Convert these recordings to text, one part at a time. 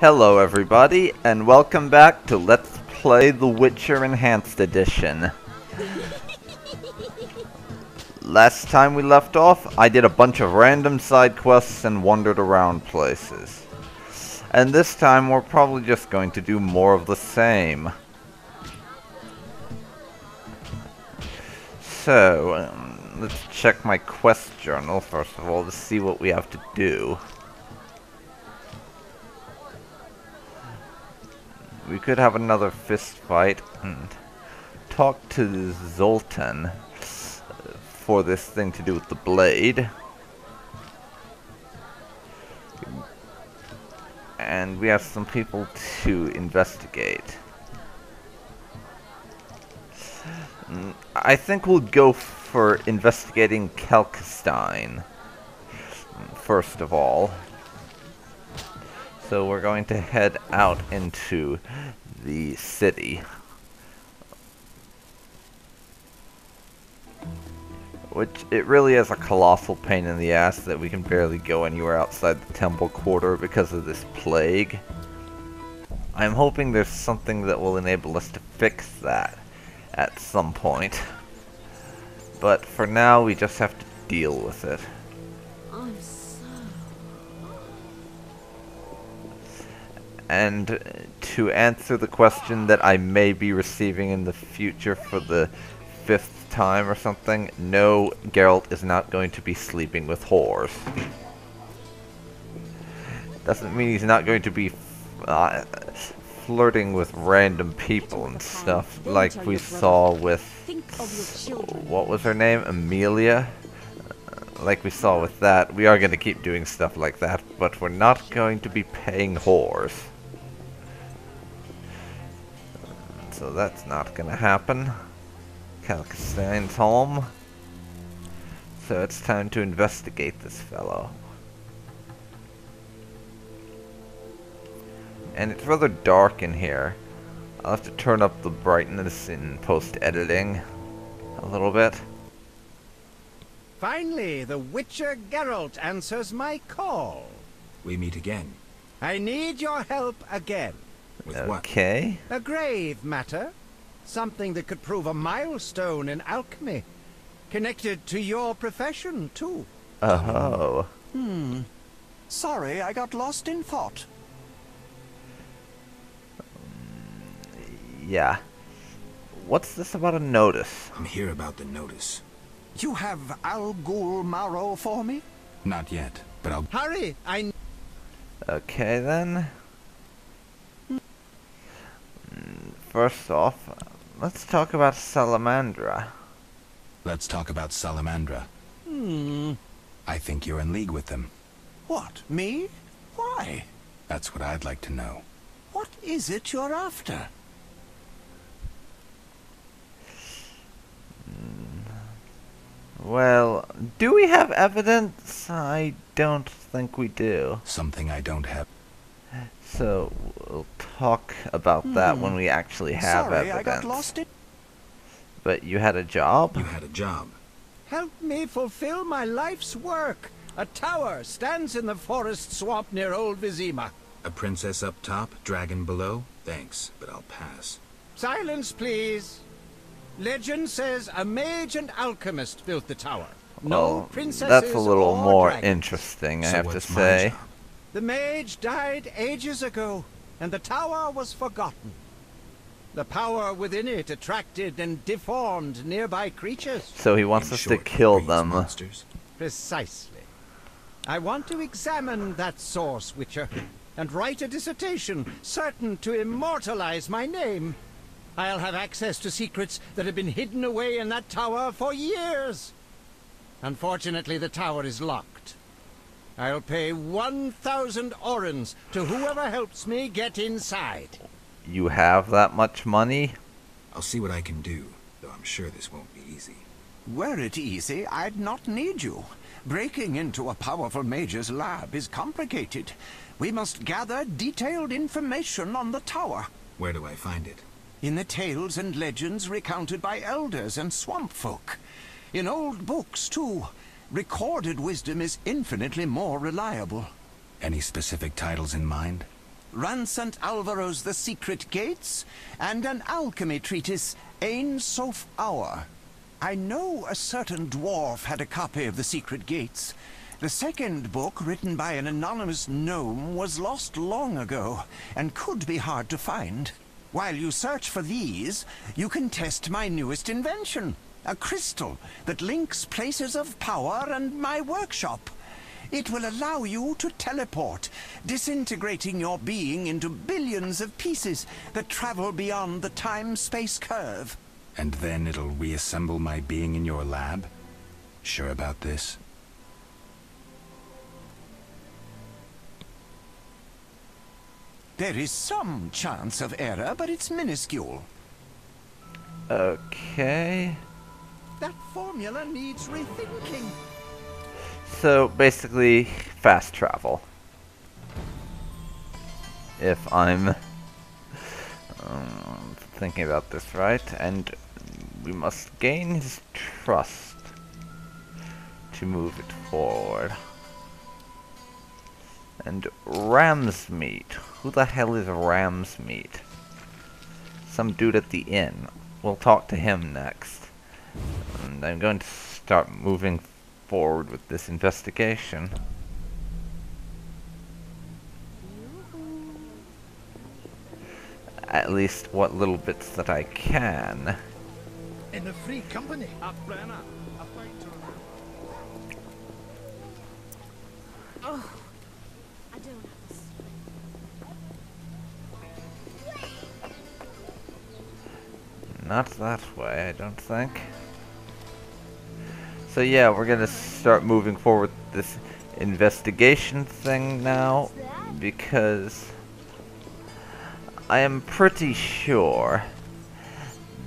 Hello everybody, and welcome back to Let's Play The Witcher Enhanced Edition. Last time we left off, I did a bunch of random side quests and wandered around places. And this time we're probably just going to do more of the same. So, um, let's check my quest journal first of all to see what we have to do. We could have another fist fight and talk to Zoltan uh, for this thing to do with the blade. And we have some people to investigate. I think we'll go for investigating Kalkstein first of all. So we're going to head out into the city. Which, it really is a colossal pain in the ass that we can barely go anywhere outside the temple quarter because of this plague. I'm hoping there's something that will enable us to fix that at some point. But for now, we just have to deal with it. And to answer the question that I may be receiving in the future for the fifth time or something, no, Geralt is not going to be sleeping with whores. Doesn't mean he's not going to be uh, flirting with random people and stuff, like we saw with, what was her name, Amelia? like we saw with that, we are going to keep doing stuff like that, but we're not going to be paying whores. So that's not gonna happen. Kalkstein's home. So it's time to investigate this fellow. And it's rather dark in here. I'll have to turn up the brightness in post-editing a little bit. Finally, the Witcher Geralt answers my call. We meet again. I need your help again. With okay. what? A grave matter. Something that could prove a milestone in alchemy. Connected to your profession, too. Oh. Hmm. Sorry, I got lost in thought. yeah. What's this about a notice? I'm here about the notice. You have Alghoul Marrow for me? Not yet, but I'll... Hurry! I... Okay, then. First off, let's talk about Salamandra. Let's talk about Salamandra. Hmm. I think you're in league with them. What, me? Why? That's what I'd like to know. What is it you're after? Well, do we have evidence? I don't think we do. Something I don't have. So, we'll talk about hmm. that when we actually have Sorry, evidence. I got lost it. But you had a job? You had a job. Help me fulfill my life's work. A tower stands in the forest swamp near Old Vizima. A princess up top, dragon below? Thanks, but I'll pass. Silence, please. Legend says a mage and alchemist built the tower. No well, princesses That's a little more dragons. interesting, I so have to say. say. The mage died ages ago, and the tower was forgotten. The power within it attracted and deformed nearby creatures. So he wants In us short, to kill breeds them. Monsters. Precisely. I want to examine that source, Witcher, and write a dissertation certain to immortalize my name. I'll have access to secrets that have been hidden away in that tower for years. Unfortunately, the tower is locked. I'll pay 1,000 orens to whoever helps me get inside. You have that much money? I'll see what I can do, though I'm sure this won't be easy. Were it easy, I'd not need you. Breaking into a powerful mage's lab is complicated. We must gather detailed information on the tower. Where do I find it? In the tales and legends recounted by elders and swamp folk. In old books, too. Recorded wisdom is infinitely more reliable. Any specific titles in mind? Rancent Alvaro's The Secret Gates, and an alchemy treatise, Ain Soph Aur. I know a certain dwarf had a copy of The Secret Gates. The second book, written by an anonymous gnome, was lost long ago, and could be hard to find. While you search for these, you can test my newest invention, a crystal that links places of power and my workshop. It will allow you to teleport, disintegrating your being into billions of pieces that travel beyond the time-space curve. And then it'll reassemble my being in your lab? Sure about this? There is some chance of error, but it's minuscule. Okay. That formula needs rethinking. So basically, fast travel. If I'm um, thinking about this right, and we must gain his trust to move it forward. And ram's meat. Who the hell is ram's meat? Some dude at the inn. We'll talk to him next. And I'm going to start moving forward with this investigation. At least what little bits that I can. In the free company. Oh, I don't have a Not that way, I don't think. So yeah, we're gonna start moving forward with this investigation thing now, because I am pretty sure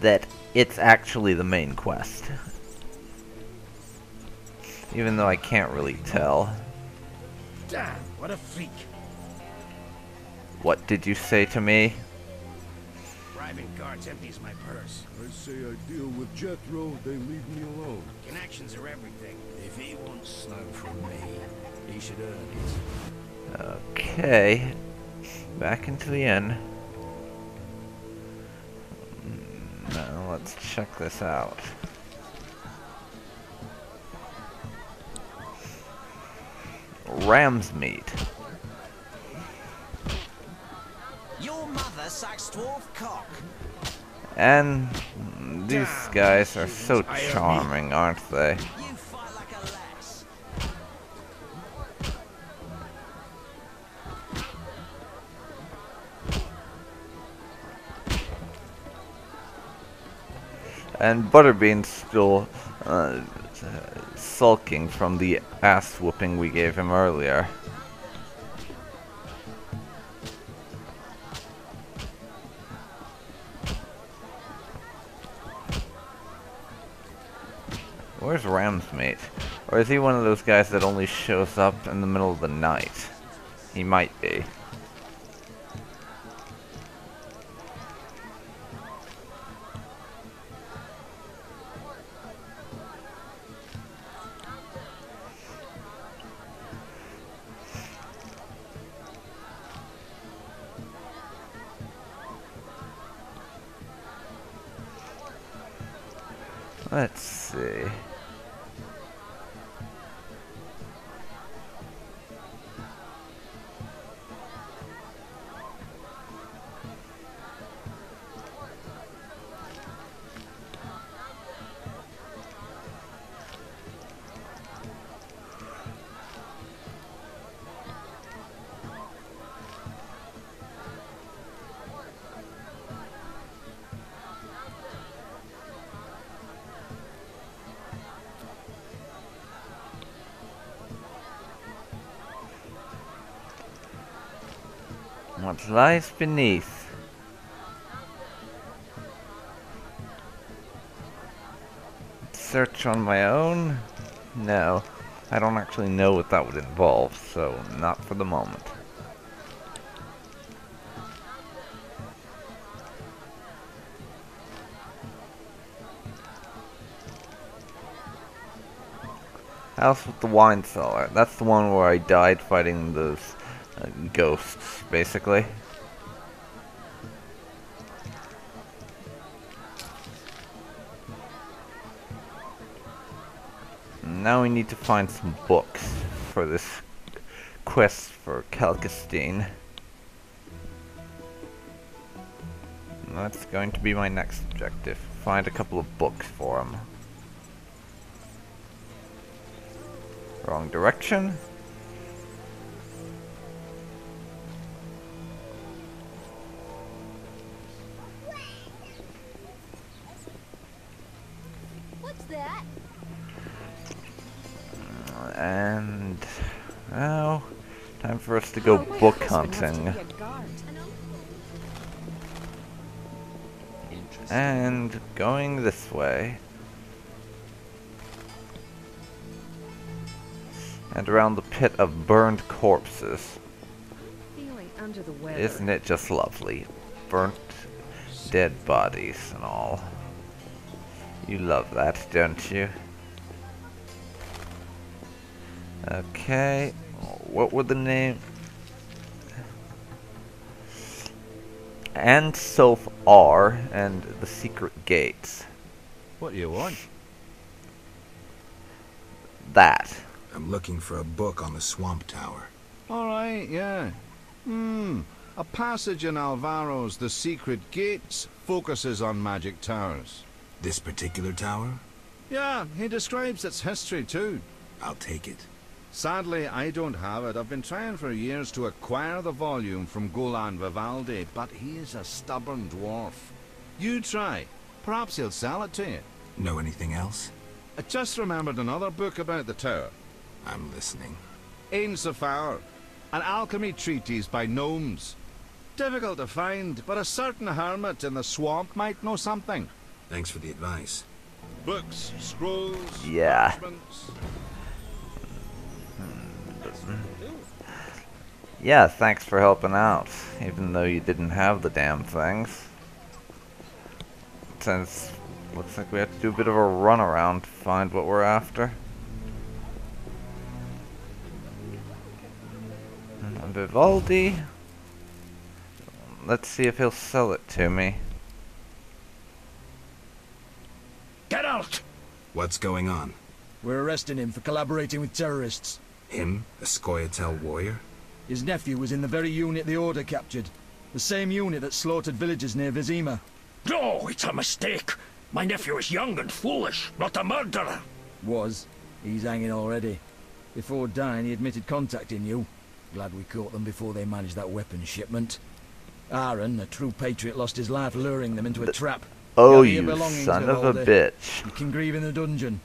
that it's actually the main quest. Even though I can't really tell. Damn, what a freak. What did you say to me? Bribing guards empties my purse. I say I deal with Jethro, they leave me alone. Connections are everything. If he wants snow from me, he should earn it. Okay. Back into the inn. Mm, Now let's check this out. Ram's meat. Your mother sucks dwarf cock. And these guys are so charming, aren't they? You fight like a lass. And Butterbean's still uh, sulking from the ass whooping we gave him earlier. Or is he one of those guys that only shows up in the middle of the night? He might be. Let's see. Lies beneath? Search on my own? No. I don't actually know what that would involve, so not for the moment. House with the wine cellar. That's the one where I died fighting those ghosts, basically. Now we need to find some books for this quest for Kalkstein. That's going to be my next objective. Find a couple of books for him. Wrong direction. To go book hunting. And going this way. And around the pit of burned corpses. Isn't it just lovely? Burnt dead bodies and all. You love that, don't you? Okay. What were the name? Ain Soph Aur and the Secret Gates. What do you want? That. I'm looking for a book on the Swamp Tower. All right, yeah. Hmm. A passage in Alvaro's The Secret Gates focuses on magic towers. This particular tower? Yeah, he describes its history too. I'll take it. Sadly, I don't have it. I've been trying for years to acquire the volume from Golan Vivaldi, but he is a stubborn dwarf. You try. Perhaps he'll sell it to you. Know anything else? I just remembered another book about the tower. I'm listening. Ain Soph Aur, an alchemy treatise by gnomes. Difficult to find, but a certain hermit in the swamp might know something. Thanks for the advice. Books, scrolls, Yeah. Parchments. Yeah, thanks for helping out, even though you didn't have the damn things. Since looks like we have to do a bit of a run around to find what we're after. Vivaldi. Let's see if he'll sell it to me. Get out! What's going on? We're arresting him for collaborating with terrorists. Him? A Scoia'tael warrior? His nephew was in the very unit the Order captured. The same unit that slaughtered villagers near Vizima. No, it's a mistake. My nephew is young and foolish, not a murderer. Was. He's hanging already. Before dying, he admitted contacting you. Glad we caught them before they managed that weapons shipment. Heron, a true patriot, lost his life luring them into a trap. Oh, Gather your you belongings, son of a bitch. You can grieve in the dungeon.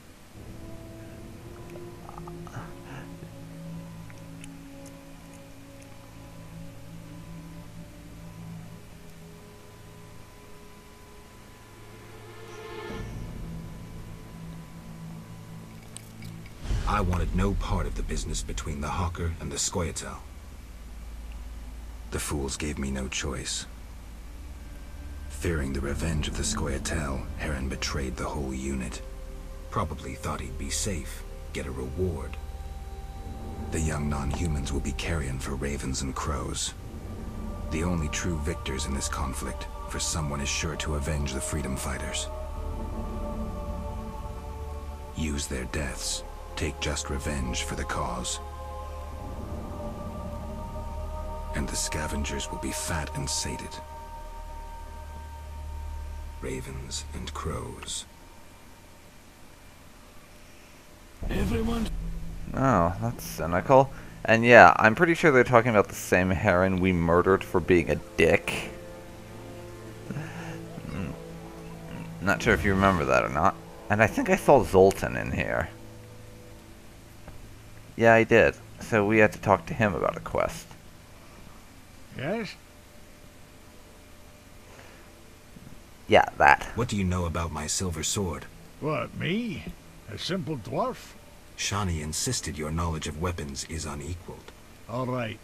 No part of the business between the Hawker and the Scoia'tael. The fools gave me no choice. Fearing the revenge of the Scoia'tael, Heron betrayed the whole unit. Probably thought he'd be safe, get a reward. The young non-humans will be carrion for ravens and crows. The only true victors in this conflict, for someone is sure to avenge the freedom fighters. Use their deaths, take just revenge for the cause. And the scavengers will be fat and sated. Ravens and crows. Everyone Oh, that's cynical. And yeah, I'm pretty sure they're talking about the same heron we murdered for being a dick. Mm. Not sure if you remember that or not. And I think I saw Zoltan in here. Yeah, I did. So we had to talk to him about a quest. Yes? Yeah, that. What do you know about my silver sword? What, me? A simple dwarf? Shani insisted your knowledge of weapons is unequaled. All right.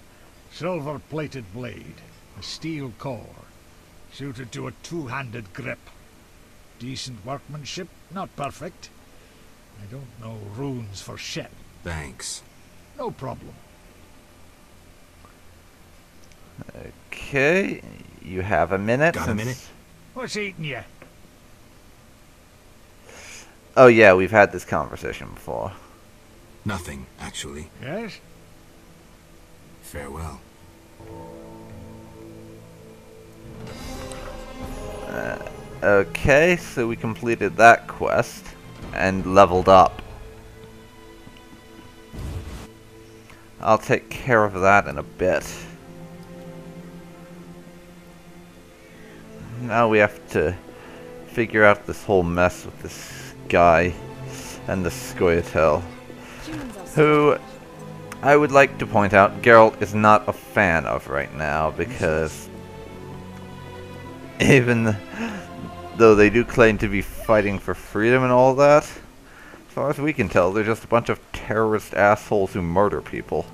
Silver-plated blade. A steel core. Suited to a two-handed grip. Decent workmanship, not perfect. I don't know runes for shit. Thanks. No problem. Okay, you have a minute. Got a minute? What's eating you? Oh yeah, we've had this conversation before. Nothing, actually. Yes? Farewell. Uh, okay, so we completed that quest and leveled up. I'll take care of that in a bit. Now we have to figure out this whole mess with this guy and the Scoia'tael, who I would like to point out Geralt is not a fan of right now because even though they do claim to be fighting for freedom and all that, as far as we can tell, they're just a bunch of terrorist assholes who murder people.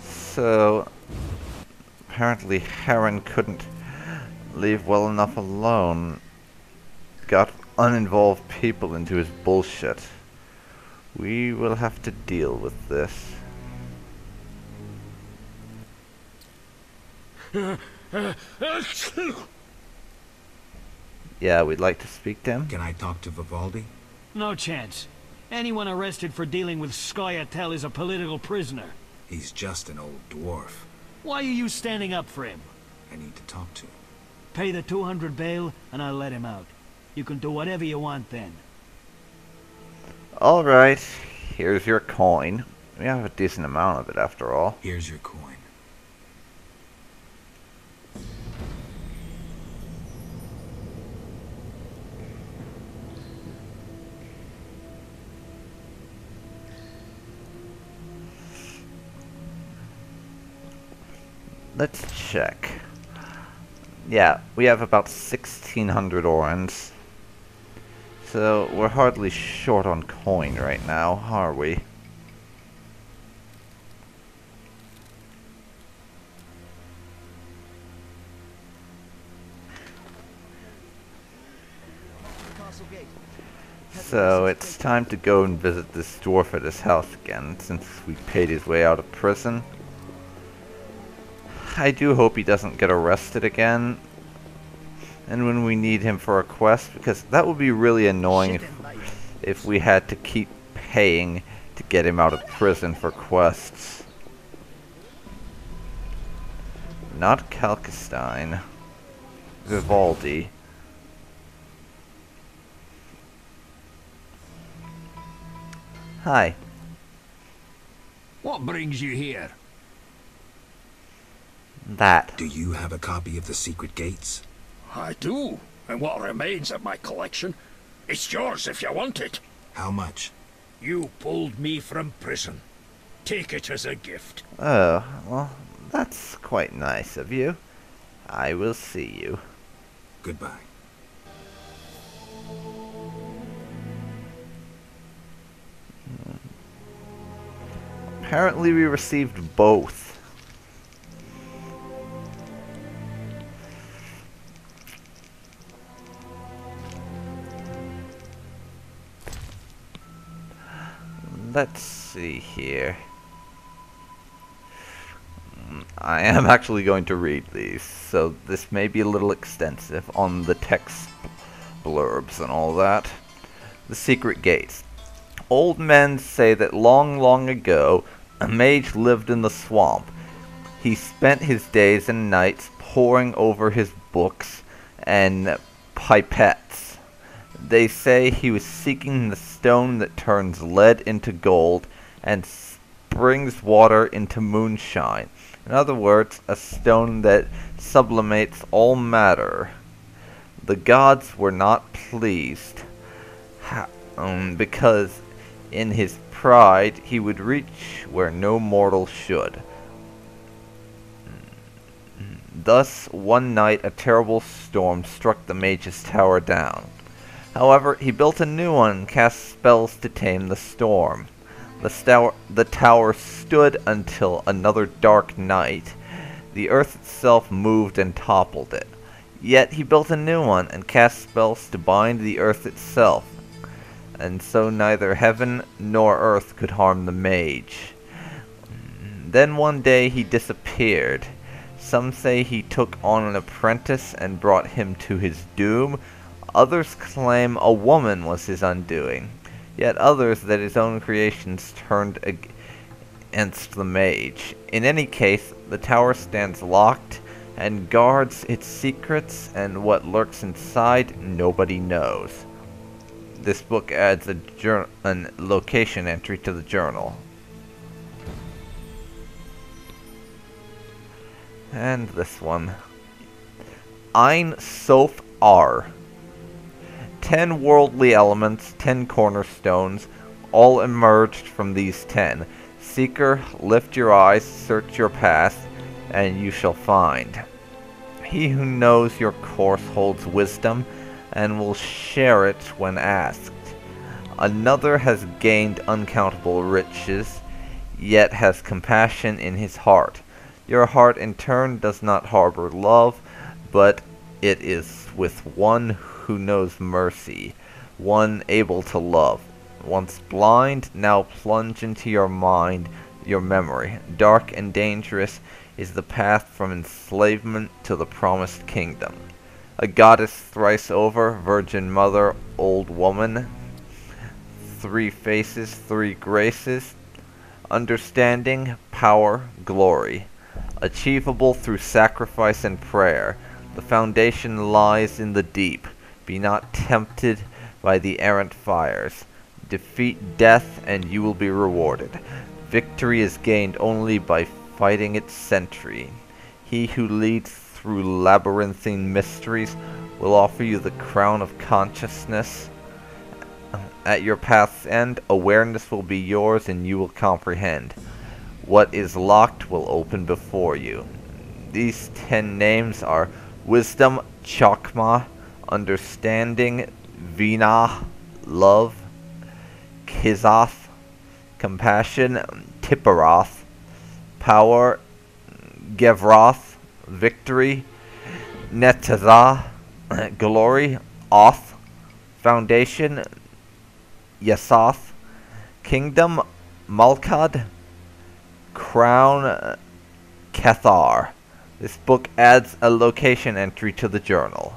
So, apparently Heron couldn't leave well enough alone. Got uninvolved people into his bullshit. We will have to deal with this. Yeah, we'd like to speak to him. Can I talk to Vivaldi? No chance. Anyone arrested for dealing with Scoia'tael is a political prisoner. He's just an old dwarf. Why are you standing up for him? I need to talk to. Him. Pay the 200 bail, and I'll let him out. You can do whatever you want then. Alright, here's your coin. We have a decent amount of it after all. Here's your coin. Let's check. Yeah, we have about 1600 orens. So, we're hardly short on coin right now, are we? So, it's time to go and visit this dwarf at his house again, since we paid his way out of prison. I do hope he doesn't get arrested again. And when we need him for a quest, because that would be really annoying if, if we had to keep paying to get him out of prison for quests. Not Kalkstein. Vivaldi. Hi. What brings you here? That. Do you have a copy of the secret gates? I do, and what remains of my collection. It's yours if you want it. How much? You pulled me from prison. Take it as a gift. Oh, well, that's quite nice of you. I will see you. Goodbye. Apparently we received both. Let's see here. Mm, I am actually going to read these, so this may be a little extensive on the text blurbs and all that. The Secret Gates. Old men say that long, long ago, a mage lived in the swamp. He spent his days and nights poring over his books and pipettes. They say he was seeking the stone that turns lead into gold and brings water into moonshine. In other words, a stone that sublimates all matter. The gods were not pleased um, because in his pride he would reach where no mortal should. Thus, one night a terrible storm struck the mage's tower down. However, he built a new one and cast spells to tame the storm. The, the tower stood until another dark night. The earth itself moved and toppled it. Yet he built a new one and cast spells to bind the earth itself. And so neither heaven nor earth could harm the mage. Then one day he disappeared. Some say he took on an apprentice and brought him to his doom. Others claim a woman was his undoing. Yet others that his own creations turned against the mage. In any case, the tower stands locked and guards its secrets and what lurks inside nobody knows. This book adds a, a location entry to the journal. And this one. Ain Soph Aur. Ten worldly elements, ten cornerstones, all emerged from these ten. Seeker, lift your eyes, search your path, and you shall find. He who knows your course holds wisdom, and will share it when asked. Another has gained uncountable riches, yet has compassion in his heart. Your heart in turn does not harbor love, but it is with one who knows mercy, one able to love. Once blind, now plunge into your mind, your memory. Dark and dangerous is the path from enslavement to the promised kingdom. A goddess thrice over, virgin mother, old woman. Three faces, three graces. Understanding, power, glory achievable through sacrifice and prayer. The foundation lies in the deep. Be not tempted by the errant fires. Defeat death, and you will be rewarded. Victory is gained only by fighting its sentry. He who leads through labyrinthine mysteries will offer you the crown of consciousness. At your path's end, awareness will be yours and you will comprehend. What is locked will open before you. These ten names are Wisdom, Chakma, Understanding, Vina, Love, Kizoth, Compassion, Tipperoth, Power, Gevroth, Victory, Netazah, Glory, Oth, Foundation, Yasoth, Kingdom, Malkad, Crown Cathar. This book adds a location entry to the journal.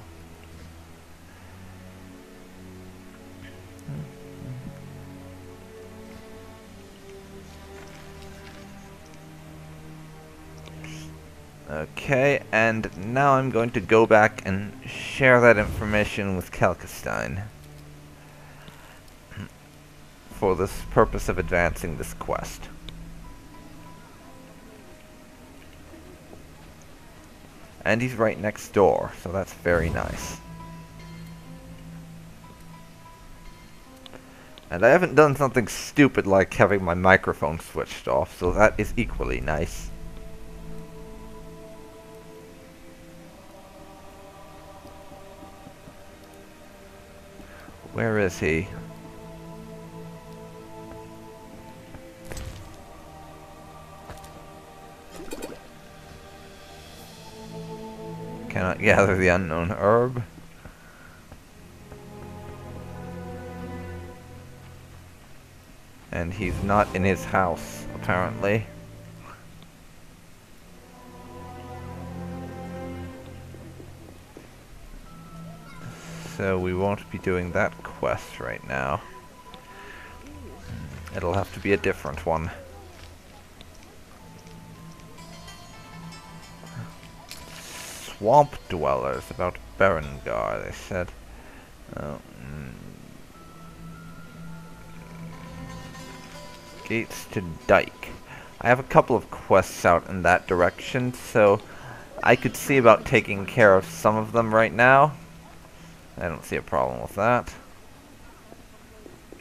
Okay, and now I'm going to go back and share that information with Kalkstein for this purpose of advancing this quest. And he's right next door, so that's very nice. And I haven't done something stupid like having my microphone switched off, so that is equally nice. Where is he? Cannot gather the unknown herb. And he's not in his house, apparently. So we won't be doing that quest right now. It'll have to be a different one. swamp dwellers about Berengar, they said. Oh, mm. Gates to Dyke. I have a couple of quests out in that direction, so I could see about taking care of some of them right now. I don't see a problem with that.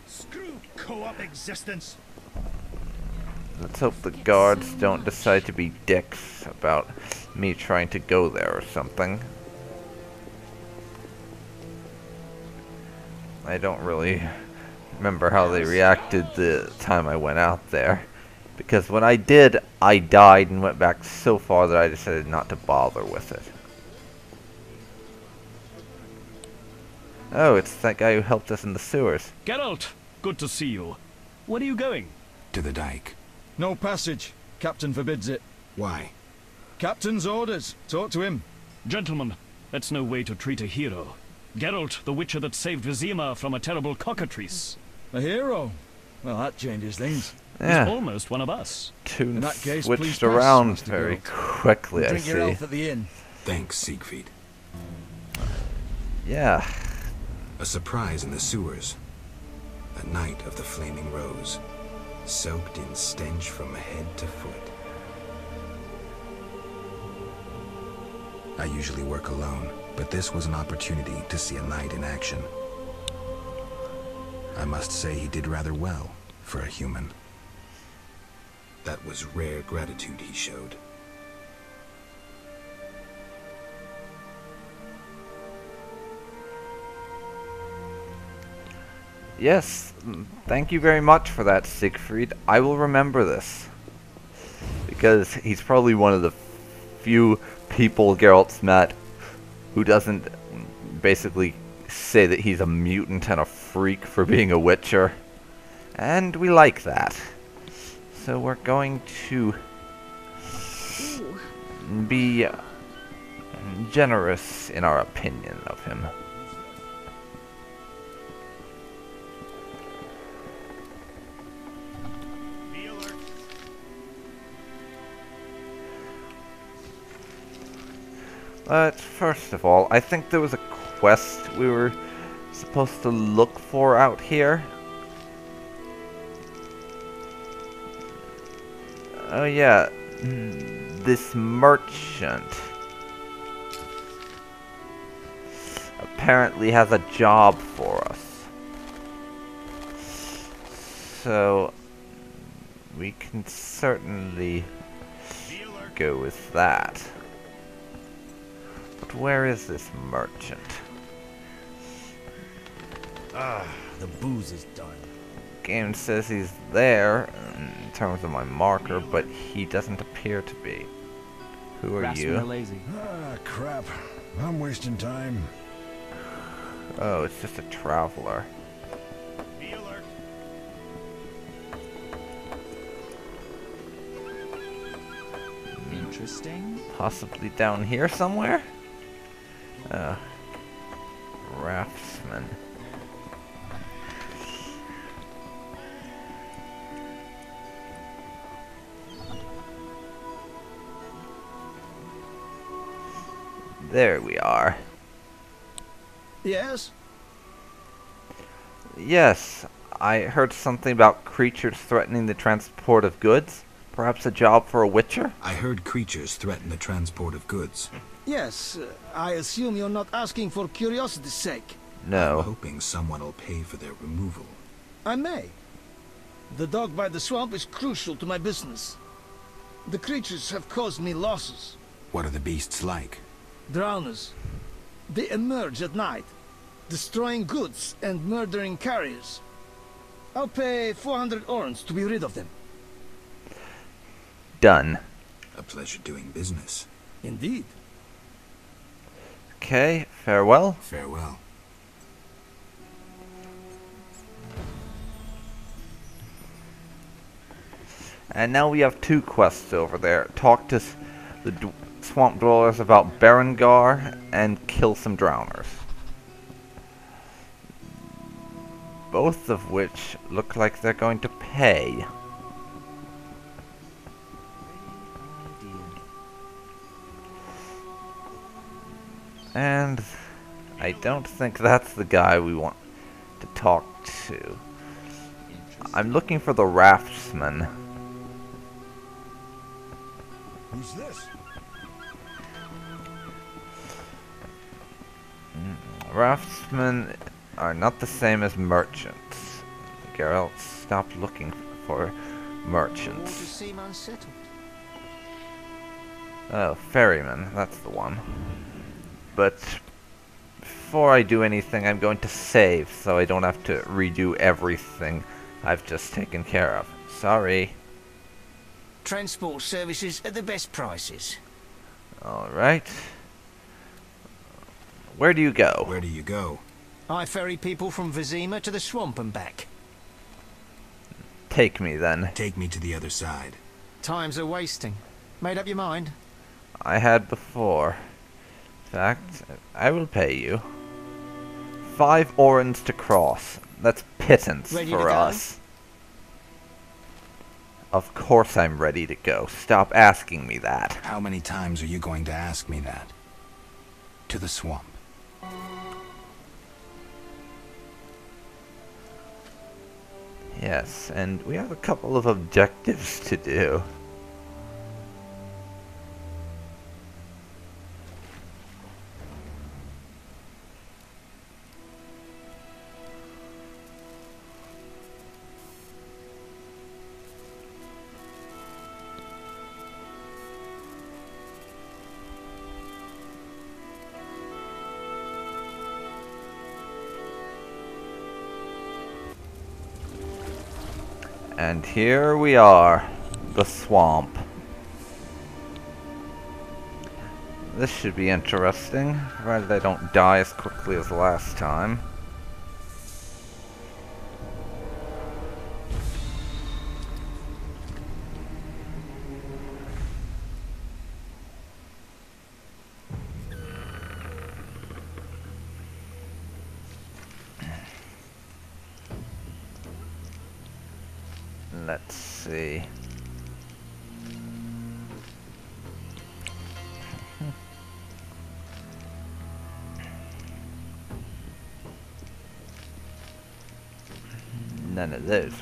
Screw co-op existence. Let's hope the guards don't decide to be dicks about me trying to go there or something. I don't really remember how they reacted the time I went out there. Because when I did, I died and went back so far that I decided not to bother with it. Oh, it's that guy who helped us in the sewers. Geralt, good to see you. Where are you going? To the dike. No passage. Captain forbids it. Why? Captain's orders. Talk to him. Gentlemen, that's no way to treat a hero. Geralt, the witcher that saved Vizima from a terrible cockatrice. A hero? Well, that changes things. He's almost one of us. tune In that case, please switched pass, around Master very Geralt. quickly, I Drink your see. health at the inn. Thanks, Siegfried. Yeah, A surprise in the sewers. A knight of the Flaming Rose, soaked in stench from head to foot. I usually work alone, but this was an opportunity to see a knight in action. I must say he did rather well for a human. That was rare gratitude he showed. Yes, mm, thank you very much for that, Siegfried. I will remember this. Because he's probably one of the few people Geralt's met who doesn't basically say that he's a mutant and a freak for being a witcher. And we like that. So we're going to be generous in our opinion of him. But first of all, I think there was a quest we were supposed to look for out here. Oh yeah, this merchant apparently has a job for us. So we can certainly go with that. But where is this merchant? Ah, the booze is done. Game says he's there in terms of my marker, but he doesn't appear to be. Who are you? lazy. Ah, crap. I'm wasting time. Oh, it's just a traveler. Interesting. Possibly down here somewhere? Uh, raftsman. There we are. Yes? Yes, I heard something about creatures threatening the transport of goods. Perhaps a job for a witcher? I heard creatures threaten the transport of goods. Yes, uh, I assume you're not asking for curiosity's sake. No. I'm No. hoping someone will pay for their removal. I may. The dog by the swamp is crucial to my business. The creatures have caused me losses. What are the beasts like? Drowners. They emerge at night, destroying goods and murdering carriers. I'll pay 400 orens to be rid of them. Done. A pleasure doing business. Indeed. Okay, farewell. Farewell. And now we have two quests over there. Talk to the swamp dwellers about Berengar and kill some drowners. Both of which look like they're going to pay. And I don't think that's the guy we want to talk to. I'm looking for the raftsman. Who's this? Mm, Raftsmen are not the same as merchants. Geralt, stop looking for merchants. Oh, ferryman, that's the one. But before I do anything, I'm going to save so I don't have to redo everything I've just taken care of. Sorry. Transport services at the best prices. Alright. Where do you go? Where do you go? I ferry people from Vizima to the swamp and back. Take me then. Take me to the other side. Time's are wasting. Made up your mind? I had before. In fact, I will pay you. Five orens to cross. That's pittance Ready to for go? us. Of course I'm ready to go. Stop asking me that. How many times are you going to ask me that? To the swamp. Yes, and we have a couple of objectives to do. And here we are, the swamp. This should be interesting, provided I don't die as quickly as last time.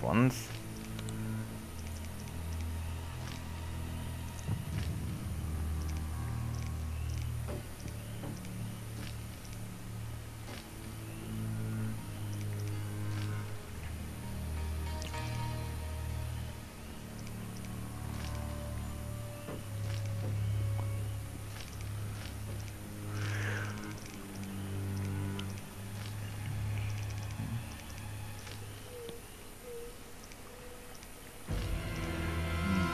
Ones.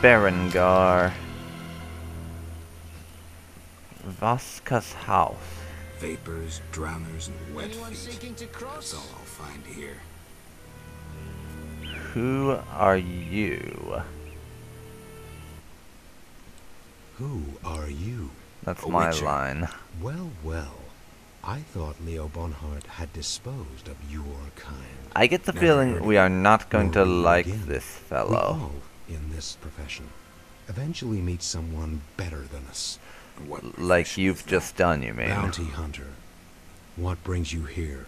Berengar. Vaska's house. Vapors, drowners, and wet Anyone feet. seeking to That's all I'll find here. Who are you? Who are you? That's A my witcher. line. Well, well. I thought Leo Bonhart had disposed of your kind. I get the Never feeling we are not going to like again. this We fellow. All, in this profession, eventually meet someone better than us. What Like you've is just done, you mean? Bounty hunter. What brings you here?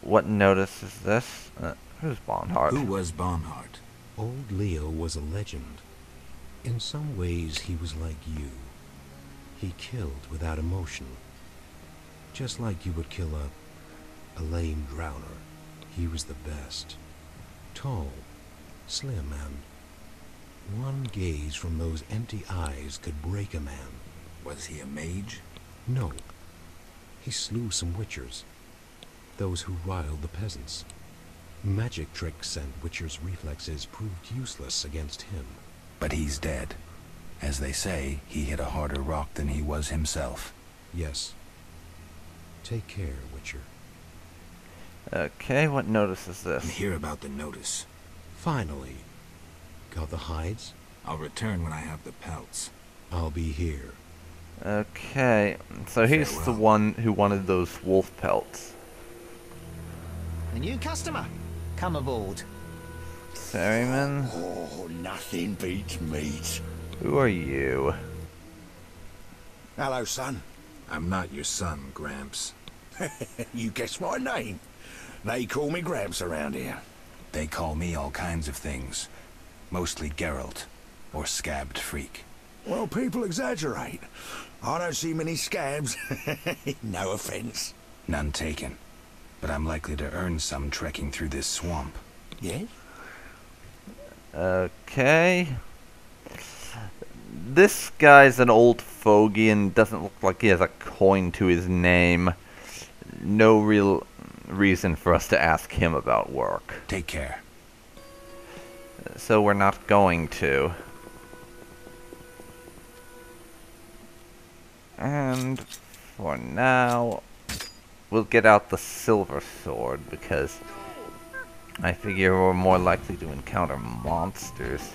What notice is this? Uh, who's Bonhart? Who was Bonhart? Old Leo was a legend. In some ways, he was like you. He killed without emotion. Just like you would kill a, a lame drowner. He was the best. Tall, slim, and one gaze from those empty eyes could break a man. Was he a mage? No. He slew some witchers. Those who riled the peasants. Magic tricks and witchers' reflexes proved useless against him. But he's dead. As they say, he hit a harder rock than he was himself. Yes. Take care, Witcher. Okay, what notice is And this? hear about the notice. Finally. Got the hides? I'll return when I have the pelts. I'll be here. Okay, so he's the one who wanted those wolf pelts. A new customer. Come aboard. Ferryman, Oh, nothing beats meat. who are you? Hello, son. I'm not your son, Gramps. You guessed my name. They call me Gramps around here. They call me all kinds of things. Mostly Geralt, or Scabbed Freak. Well, people exaggerate. I don't see many scabs. no offense. None taken. But I'm likely to earn some trekking through this swamp. Yes? Okay. This guy's an old fogey and doesn't look like he has a coin to his name. No real reason for us to ask him about work. Take care. So we're not going to. And for now, we'll get out the silver sword because I figure we're more likely to encounter monsters.